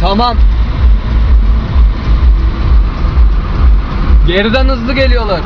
Tamam. Geriden hızlı geliyorlar.